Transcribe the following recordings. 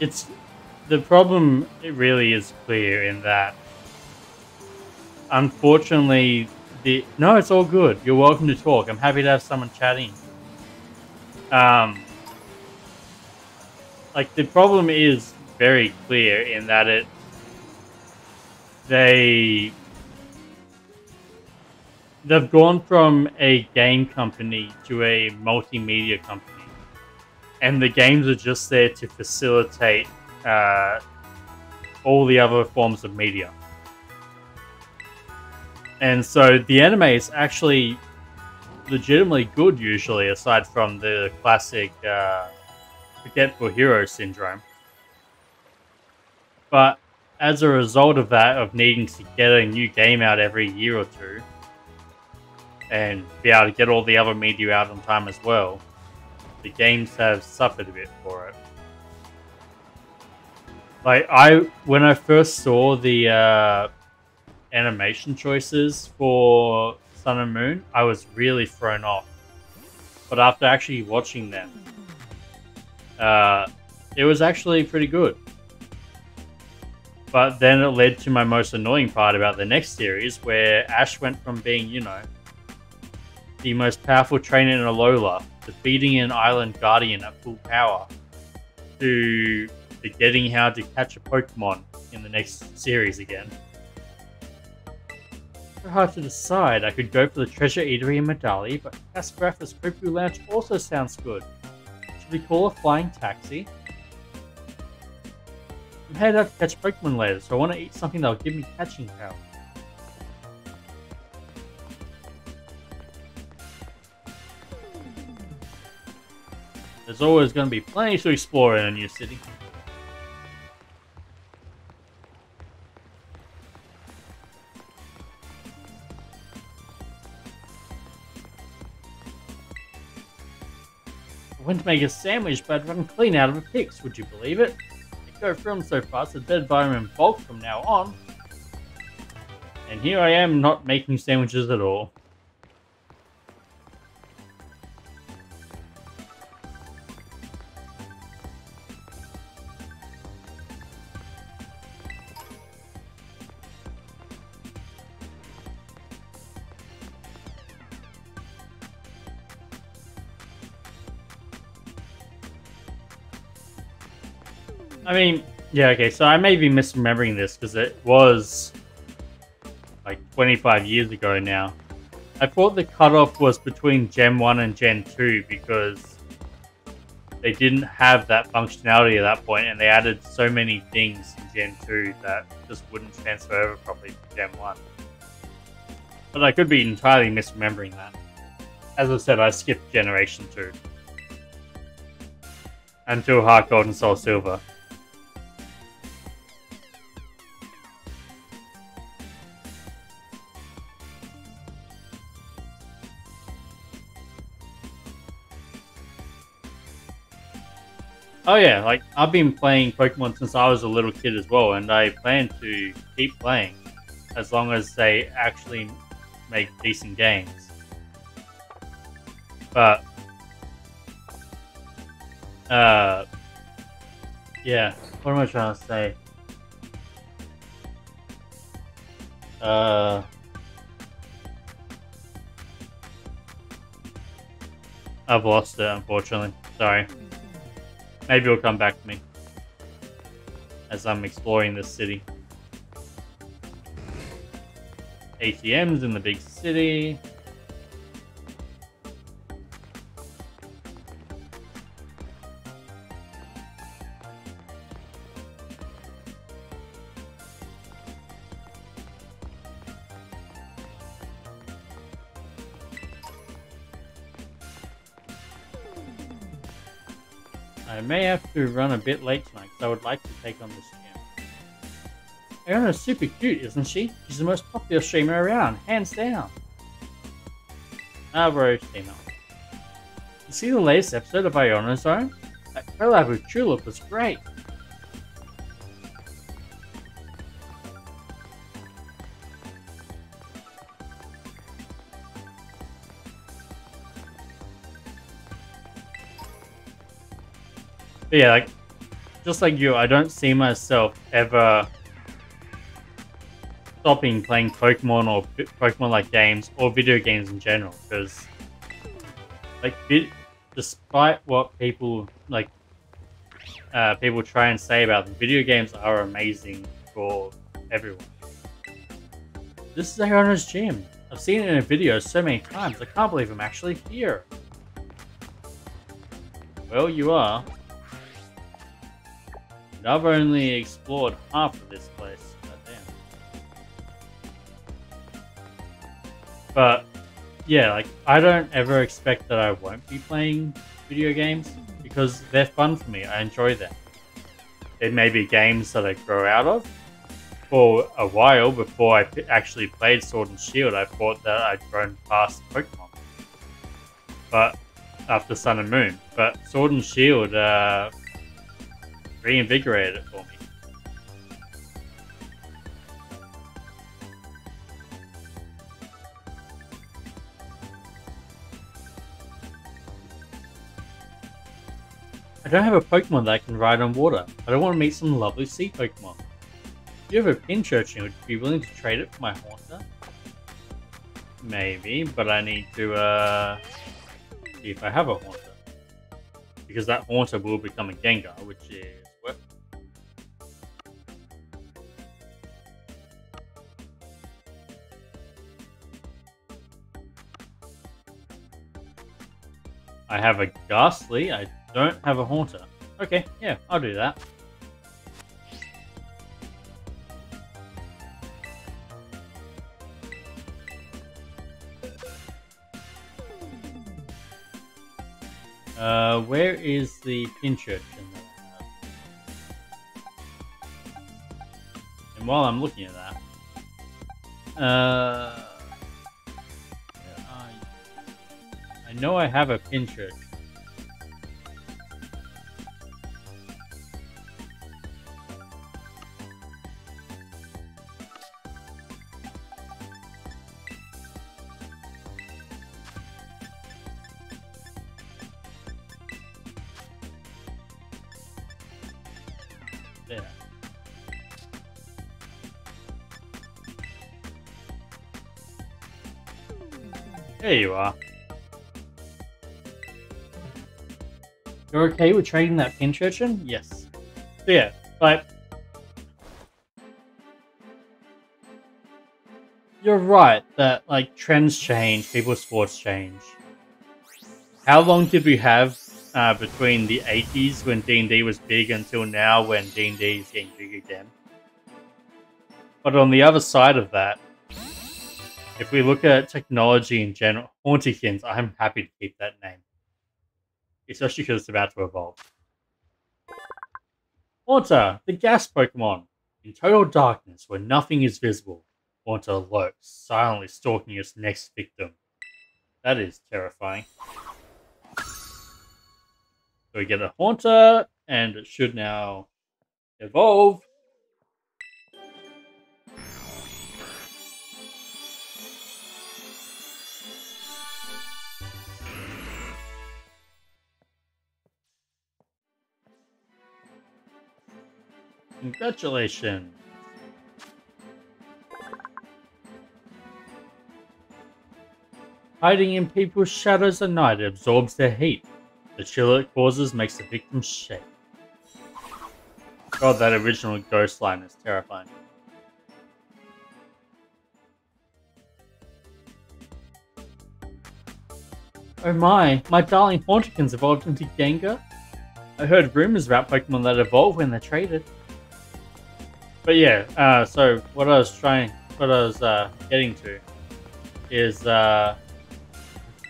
it's the problem. It really is clear in that. Unfortunately, the no, it's all good. You're welcome to talk. I'm happy to have someone chatting. Um, like the problem is very clear in that it they they've gone from a game company to a multimedia company and the games are just there to facilitate uh, all the other forms of media. And so the anime is actually legitimately good usually aside from the classic uh, forgetful hero syndrome. But as a result of that, of needing to get a new game out every year or two, and be able to get all the other media out on time as well, the games have suffered a bit for it. Like I, when I first saw the uh, animation choices for Sun and Moon, I was really thrown off. But after actually watching them, uh, it was actually pretty good. But then it led to my most annoying part about the next series, where Ash went from being, you know, the most powerful trainer in Alola, defeating an island guardian at full power, to forgetting how to catch a Pokemon in the next series again. So hard to decide. I could go for the Treasure Eatery in Medali, but Cascarrafa's Kofu Lounge also sounds good. Should we call a flying taxi? I'm headed out to catch Pokemon later, so I want to eat something that'll give me catching power. There's always going to be plenty to explore in a new city. I went to make a sandwich, but I'd run clean out of a fix. Would you believe it? I go film so fast, I'd better buy them in bulk from now on. And here I am not making sandwiches at all. I mean, yeah, okay, so I may be misremembering this because it was like 25 years ago now. I thought the cutoff was between Gen 1 and Gen 2 because they didn't have that functionality at that point and they added so many things in Gen 2 that just wouldn't transfer over properly to Gen 1. But I could be entirely misremembering that. As I said, I skipped Generation 2 until Heart Gold and Soul Silver. Oh yeah, like I've been playing Pokemon since I was a little kid as well, and I plan to keep playing as long as they actually make decent games. But uh yeah, what am I trying to say? Uh I've lost it unfortunately. Sorry. Maybe it'll come back to me as I'm exploring this city. ATMs in the big city. I may have to run a bit late tonight because I would like to take on this gym. Iono's super cute, isn't she? She's the most popular streamer around, hands down. Bro, female. You see the latest episode of Iono's Zone? That collab with Tulip was great. But yeah, like just like you, I don't see myself ever stopping playing Pokemon or Pokemon-like games or video games in general because, like, despite what people like, uh, people try and say about them, video games are amazing for everyone. This is Iono's gym. I've seen it in a video so many times. I can't believe I'm actually here. Well, you are. I've only explored half of this place. But yeah, like I don't ever expect that I won't be playing video games because they're fun for me. I enjoy them. It may be games that I grow out of. For a while before I actually played Sword and Shield, I thought that I'd grown past Pokemon. But after Sun and Moon, but Sword and Shield uh, reinvigorated it for me. I don't have a Pokemon that I can ride on water. I don't want to meet some lovely sea Pokemon. If you have a Pincurchin, would you be willing to trade it for my Haunter? Maybe, but I need to uh, see if I have a Haunter. Because that Haunter will become a Gengar, which is I have a Gastly. I don't have a Haunter. Okay, yeah, I'll do that. Uh, where is the Pincurchin And while I'm looking at that, uh, know I have a Pincurchin. There you are. You're okay with trading that Pincurchin? Yes. So yeah, but you're right that like trends change, people's sports change. How long did we have uh, between the 80s when D&D was big until now when D&D is getting big again? But on the other side of that, if we look at technology in general, Hauntikins, I'm happy to keep that name. Especially because it's about to evolve. Haunter, the gas Pokemon. In total darkness, where nothing is visible, Haunter lurks, silently stalking its next victim. That is terrifying. So we get a Haunter, and it should now evolve Congratulations! Hiding in people's shadows at night absorbs their heat. The chill it causes makes the victim shake. God, that original ghost line is terrifying. Oh my, my darling Hauntikins evolved into Gengar? I heard rumors about Pokemon that evolve when they're traded. But yeah, uh, so what I was trying, what I was uh, getting to is uh,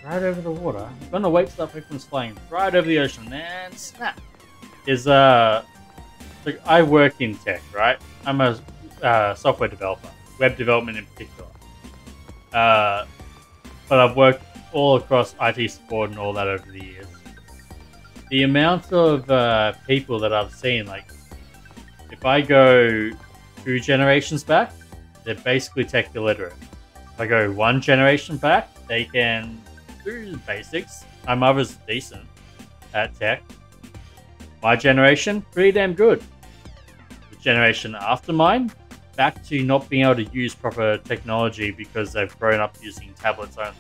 right over the water. I'm gonna wait till that Pokemon's flying right over the ocean, and snap! Is uh, like I work in tech, right? I'm a uh, software developer, web development in particular. Uh, but I've worked all across IT support and all that over the years. The amount of uh, people that I've seen, like if I go two generations back, they're basically tech illiterate. If I go one generation back, they can do the basics. My mother's decent at tech. My generation, pretty damn good. The generation after mine, back to not being able to use proper technology because they've grown up using tablets only.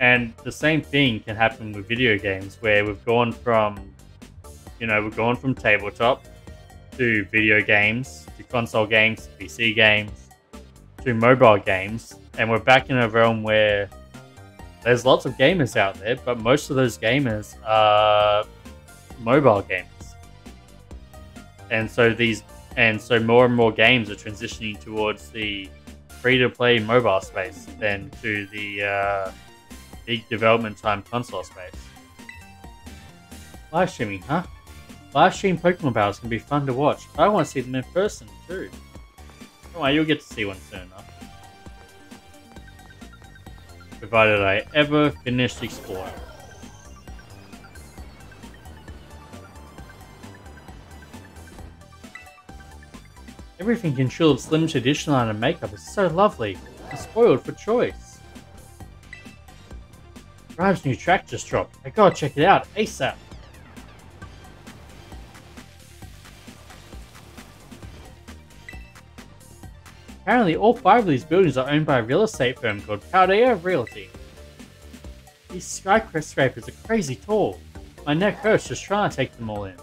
And the same thing can happen with video games where we've gone from, you know, we've gone from tabletop to video games, to console games, to PC games, to mobile games, and we're back in a realm where there's lots of gamers out there, but most of those gamers are mobile gamers. And so these and so more and more games are transitioning towards the free-to-play mobile space than to the uh, big development time console space. Live streaming, huh? Live stream Pokemon battles can be fun to watch, but I want to see them in person too. Don't you'll get to see one soon enough. Provided I ever finish exploring. Everything in Tulip's limited edition line of makeup is so lovely and spoiled for choice. Drive's new track just dropped. I gotta check it out ASAP. Apparently, all five of these buildings are owned by a real estate firm called Paldea Realty. These skyscrapers are crazy tall. My neck hurts just trying to take them all in.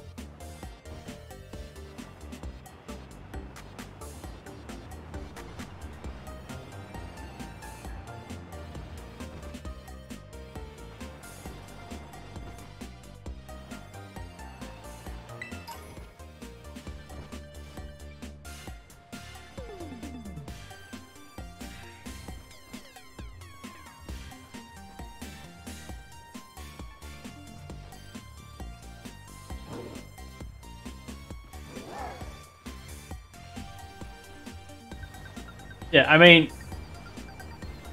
Yeah, I mean,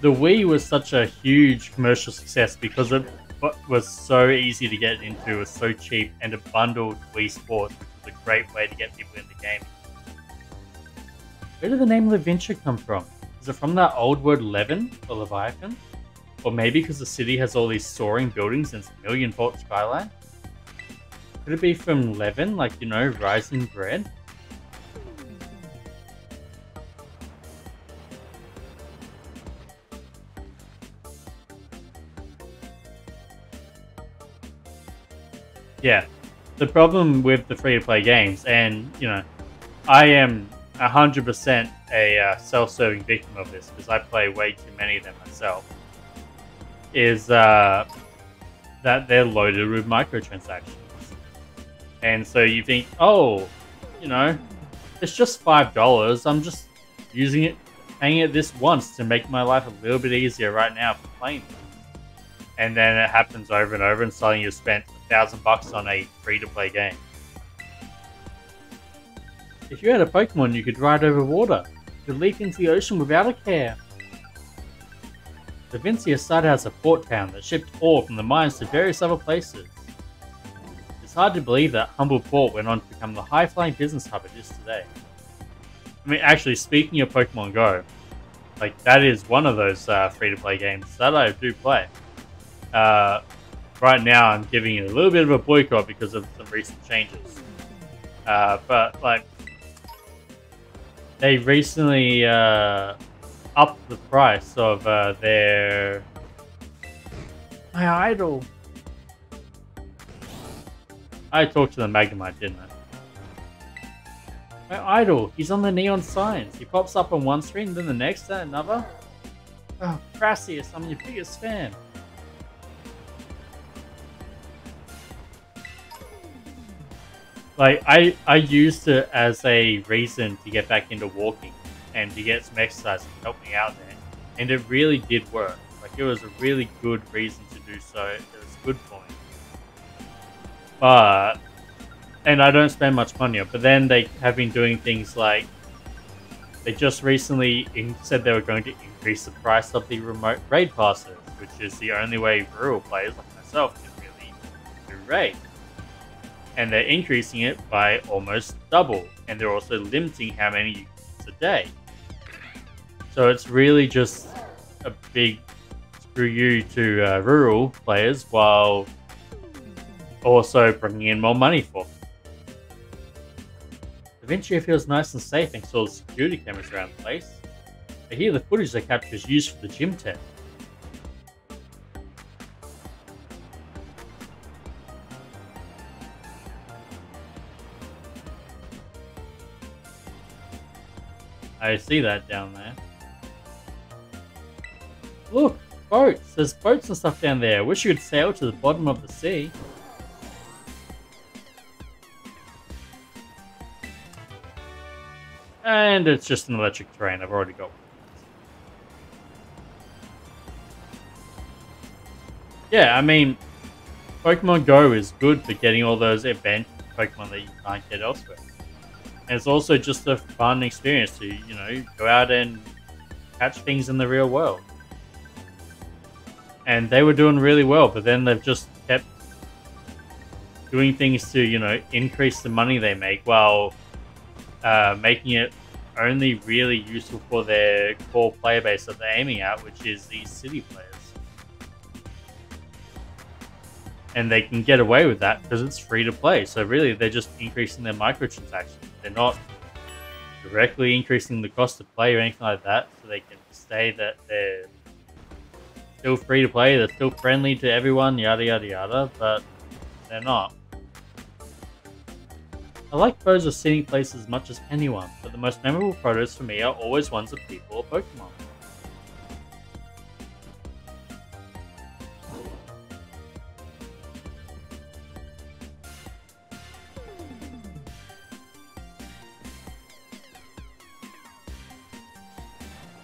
the Wii was such a huge commercial success because it was so easy to get into, it was so cheap, and it bundled Wii Sports, which was a great way to get people into gaming. Where did the name Levincia come from? Is it from that old word Levin or Leviathan? Or maybe because the city has all these soaring buildings and a million volt skyline? Could it be from Levin, like, you know, rising bread? Yeah, the problem with the free to play games, and you know, I am hundred percent a uh, self-serving victim of this because I play way too many of them myself. Is uh, that they're loaded with microtransactions, and so you think, oh, you know, it's just five dollars. I'm just using it, paying it this once to make my life a little bit easier right now for playing. And then it happens over and over, and suddenly you've spent thousand bucks on a free to play game. If you had a Pokemon, you could ride over water. You could leap into the ocean without a care. The Levincia started as a port town that shipped ore from the mines to various other places. It's hard to believe that Humble Port went on to become the high-flying business hub it is today. I mean, actually, speaking of Pokemon Go, like that is one of those uh, free-to-play games that I do play. Uh, right now I'm giving it a little bit of a boycott because of some recent changes. Uh, but like they recently uh, upped the price of uh, their my idol. I talked to the Magnemite, didn't I? My idol, he's on the neon signs. He pops up on one screen, then the next, then another. Oh, Crassius, I'm your biggest fan. Like I I used it as a reason to get back into walking and to get some exercise and help me out there, and it really did work. Like it was a really good reason to do so. It was a good for me. But and I don't spend much money on. But then they have been doing things like they just recently said they were going to increase the price of the remote raid passes, which is the only way rural players like myself can really do raid and they're increasing it by almost double, and they're also limiting how many use a day. So it's really just a big screw you to uh, rural players, while also bringing in more money for them. Eventually, it feels nice and safe thanks to all the security cameras around the place. I hear the footage they capture is used for the gym test. I see that down there. Look, boats. There's boats and stuff down there. Wish you could sail to the bottom of the sea. And it's just an electric train. I've already got one. Yeah, I mean, Pokemon Go is good for getting all those event Pokemon that you can't get elsewhere. And it's also just a fun experience to, you know, go out and catch things in the real world. And they were doing really well, but then they've just kept doing things to, you know, increase the money they make while uh, making it only really useful for their core player base that they're aiming at, which is these city players. And they can get away with that because it's free to play. So really, they're just increasing their microtransactions. They're not directly increasing the cost to play or anything like that, so they can say that they're still free to play, they're still friendly to everyone, yada yada yada, but they're not. I like photos of scenic places as much as anyone, but the most memorable photos for me are always ones of people or Pokemon.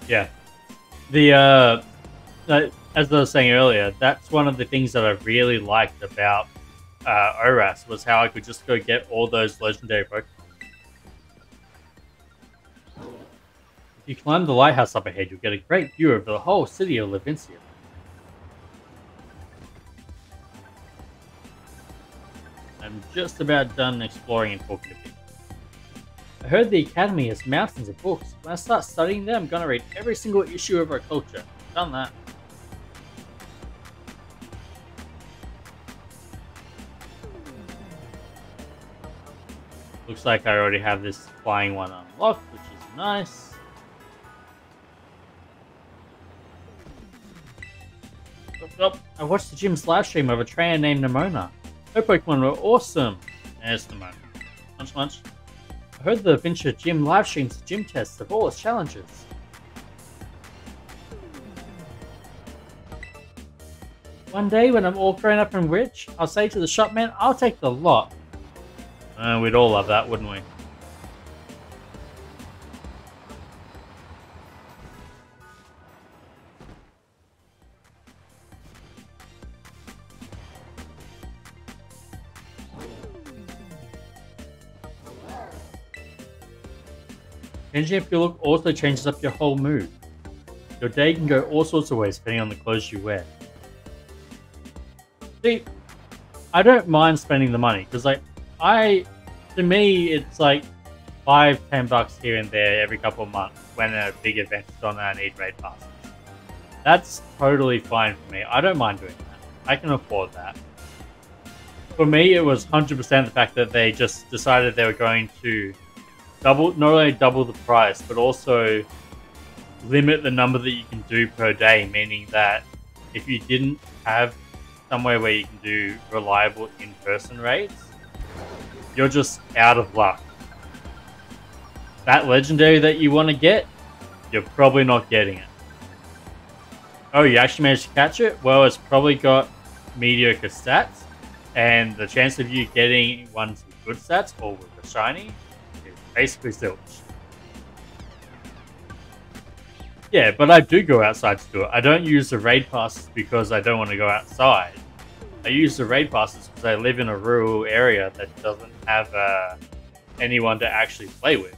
Yeah. The, uh, as I was saying earlier, that's one of the things that I really liked about uh, ORAS was how I could just go get all those legendary Pokemon. If you climb the lighthouse up ahead, you'll get a great view of the whole city of Levincia. I'm just about done exploring and talking. I heard the Academy has mountains of books. When I start studying them, I'm gonna read every single issue of our culture. Done that. Looks like I already have this flying one unlocked, which is nice. Oh, I watched the gym's live stream of a trainer named Nemona. Her Pokemon were awesome. There's Nemona. Munch Munch. Heard the Adventure Gym live streams gym tests of all its challenges. One day when I'm all grown up and rich, I'll say to the shopman, I'll take the lot. Uh, we'd all love that, wouldn't we? Changing up your look also changes up your whole mood. Your day can go all sorts of ways depending on the clothes you wear. See, I don't mind spending the money because like I, to me, it's like five, ten bucks here and there every couple of months when a big event's on and I need raid passes. That's totally fine for me. I don't mind doing that. I can afford that. For me, it was 100% the fact that they just decided they were going to double not only double the price but also limit the number that you can do per day meaning that if you didn't have somewhere where you can do reliable in-person raids you're just out of luck. That legendary that you want to get you're probably not getting it. Oh you actually managed to catch it? Well it's probably got mediocre stats and the chance of you getting ones with good stats or with a shiny basically zilch. Yeah, but I do go outside to do it. I don't use the raid passes because I don't want to go outside. I use the raid passes because I live in a rural area that doesn't have uh, anyone to actually play with.